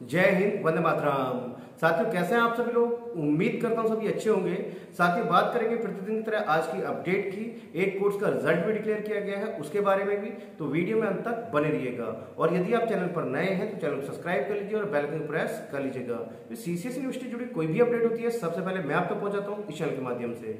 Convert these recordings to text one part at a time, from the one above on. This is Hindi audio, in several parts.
जय हिंद, वंदे मातराम। साथियों, कैसे हैं आप सभी लोग? उम्मीद करता हूँ सभी अच्छे होंगे। साथियों, बात करेंगे प्रतिदिन की तरह आज की अपडेट की। एक कोर्स का रिज़ल्ट भी डिक्लेयर किया गया है, उसके बारे में भी। तो वीडियो में अंत तक बने रहिएगा। और यदि आप चैनल पर नए हैं तो चैनल को सब्सक्राइब कर लीजिए और बेल आइकन प्रेस कर लीजिएगा। सीसीएस यूनिवर्सिटी जुड़ी कोई भी अपडेट होती है, सबसे पहले मैं आप तक पहुंचाता हूँ इस चैनल के माध्यम से।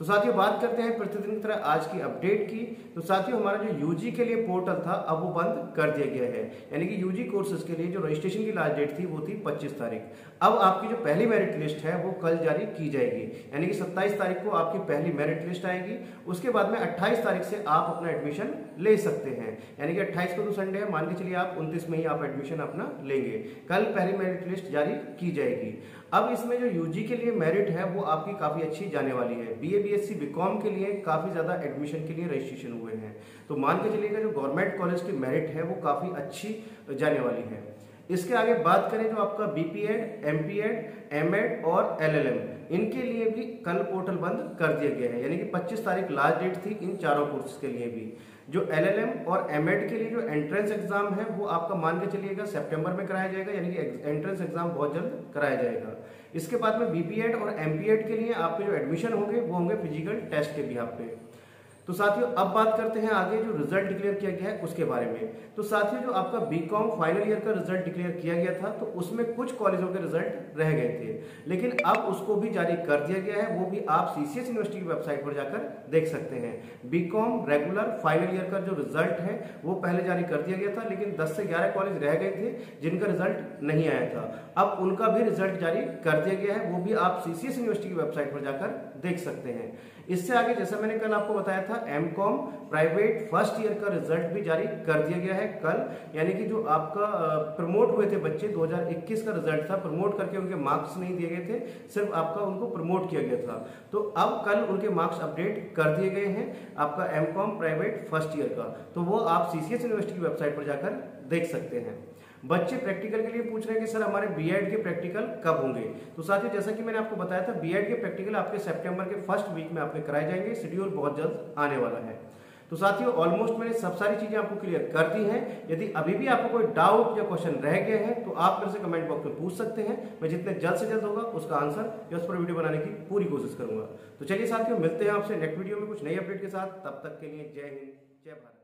तो साथियों, बात करते हैं प्रतिदिन की तरह आज की अपडेट की। तो साथियों, हमारा जो यूजी के लिए पोर्टल था, अब वो बंद कर दिया गया है। यानी कि यूजी कोर्सेज के लिए जो रजिस्ट्रेशन की लास्ट डेट थी, वो थी 25 तारीख। अब आपकी जो पहली मेरिट लिस्ट है, वो कल जारी की जाएगी। यानी कि 27 तारीख को आपकी पहली मेरिट लिस्ट आएगी। उसके बाद में 28 तारीख से आप अपना एडमिशन ले सकते हैं। यानी कि 28 को तो संडे है, मान के चलिए आप 29 में ही आप एडमिशन अपना लेंगे। कल पहली मेरिट लिस्ट जारी की जाएगी। अब इसमें जो यूजी के लिए मेरिट है, वो आपकी काफ़ी अच्छी जाने वाली है। B A B S C BCom के लिए काफ़ी ज़्यादा एडमिशन के लिए रजिस्ट्रेशन हुए हैं। तो मान के चलिएगा, जो गवर्नमेंट कॉलेज की मेरिट है, वो काफ़ी अच्छी जाने वाली है। इसके आगे बात करें, जो आपका बीपीएड एमपीएड एमएड और एलएलएम इनके लिए भी कल पोर्टल बंद कर दिया गया है। यानी कि 25 तारीख लास्ट डेट थी इन चारों कोर्स के लिए भी। जो एलएलएम और एमएड के लिए जो एंट्रेंस एग्ज़ाम है, वो आपका मान के चलिएगा सितंबर में कराया जाएगा, यानी कि एंट्रेंस एग्ज़ाम बहुत जल्द कराया जाएगा। इसके बाद में बीपीएड और एमपीएड के लिए आपके जो एडमिशन होंगे, वो होंगे फ़िज़िकल टेस्ट के भी आप पे। तो साथियों, अब बात करते हैं आगे जो रिज़ल्ट डिक्लेयर किया गया है उसके बारे में। तो साथियों, जो आपका बीकॉम फाइनल ईयर का रिज़ल्ट डिक्लेयर किया गया था तो उसमें कुछ कॉलेजों के रिज़ल्ट रह गए थे। लेकिन अब उसको भी जारी कर दिया गया है, वो भी आप सीसीएस यूनिवर्सिटी की वेबसाइट पर जाकर देख सकते हैं। बीकॉम रेगुलर फाइनल ईयर का जो रिज़ल्ट है, वो पहले जारी कर दिया गया था, लेकिन दस से ग्यारह कॉलेज रह गए थे, जिनका रिज़ल्ट नहीं आया था। अब उनका भी रिज़ल्ट जारी कर दिया गया है, वो भी आप सीसीएस यूनिवर्सिटी की वेबसाइट पर जाकर देख सकते हैं। इससे आगे, जैसा मैंने कल आपको बताया था MCom private first year का रिज़ल्ट भी जारी कर दिया गया है कल। यानी कि जो आपका प्रमोट हुए थे बच्चे 2021 का रिज़ल्ट था प्रमोट करके उनके मार्क्स नहीं दिए गए थे, सिर्फ़ आपका उनको प्रमोट किया गया था। तो अब कल उनके मार्क्स अपडेट कर दिए गए हैं आपका MCom private first year का। तो वो आप सीसीएस यूनिवर्सिटी की वेबसाइट पर जाकर देख सकते हैं। बच्चे प्रैक्टिकल के लिए पूछ रहे हैं कि सर हमारे बीएड के प्रैक्टिकल कब होंगे? तो साथियों, जैसा कि मैंने आपको बताया था बीएड के प्रैक्टिकल आपके सितंबर के फ़र्स्ट वीक में आपके कराए जाएँगे। शेड्यूल बहुत जल्द आने वाला है। तो साथियों ऑलमोस्ट मैंने सब सारी चीज़ें आपको क्लियर कर दी हैं। यदि अभी भी आपको कोई डाउट या क्वेश्चन रह गए हैं तो आप मेरे से कमेंट बॉक्स में पूछ सकते हैं। मैं जितने जल्द से जल्द होगा, उसका आंसर या उस पर वीडियो बनाने की पूरी कोशिश करूँगा। तो चलिए साथियों, मिलते हैं आपसे नेक्स्ट वीडियो में कुछ नई अपडेट के साथ। तब तक के लिए जय हिंद, जय भारत।